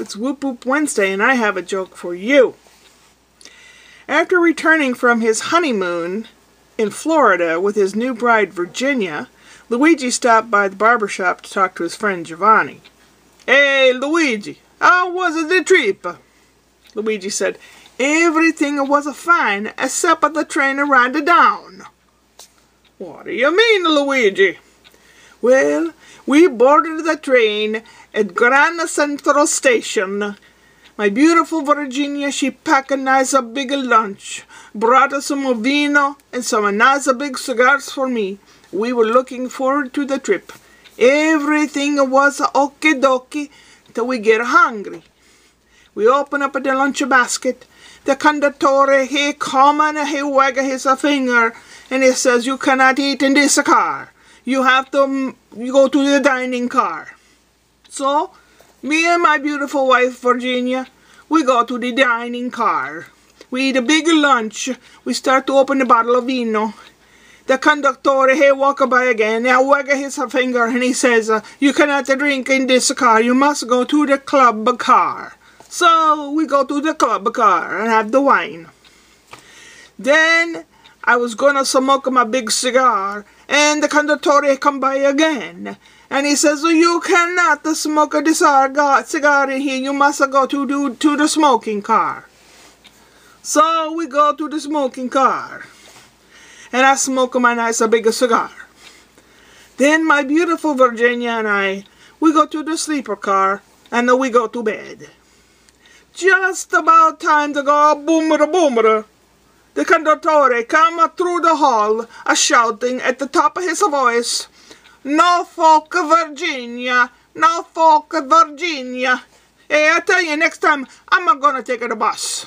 It's Woop Woop Wednesday, and I have a joke for you. After returning from his honeymoon in Florida with his new bride, Virginia, Luigi stopped by the barber shop to talk to his friend Giovanni. Hey, Luigi, how was the trip? Luigi said, Everything was fine except the train ride down. What do you mean, Luigi? Well, we boarded the train at Grand Central Station. My beautiful Virginia, she packed a nice big lunch, brought us some vino and some nice big cigars for me. We were looking forward to the trip. Everything was okie dokie till we get hungry. We open up the lunch basket. The conductor, he come and he wag his finger and he says, you cannot eat in this car. You have to mm, you go to the dining car. So, me and my beautiful wife, Virginia, we go to the dining car. We eat a big lunch. We start to open the bottle of vino. The conductor, he walk by again, he wag his finger and he says, uh, you cannot drink in this car, you must go to the club car. So we go to the club car and have the wine. Then I was gonna smoke my big cigar and the conductor come by again. And he says, you cannot smoke a cigar, in here, you must go to, to, to the smoking car. So we go to the smoking car. And I smoke my nice big cigar. Then my beautiful Virginia and I, we go to the sleeper car and we go to bed. Just about time to go boomera boomera. The conductor come through the hall, a shouting at the top of his voice, Norfolk, Virginia, Norfolk, Virginia. Hey, I tell you, next time I'm not gonna take the bus.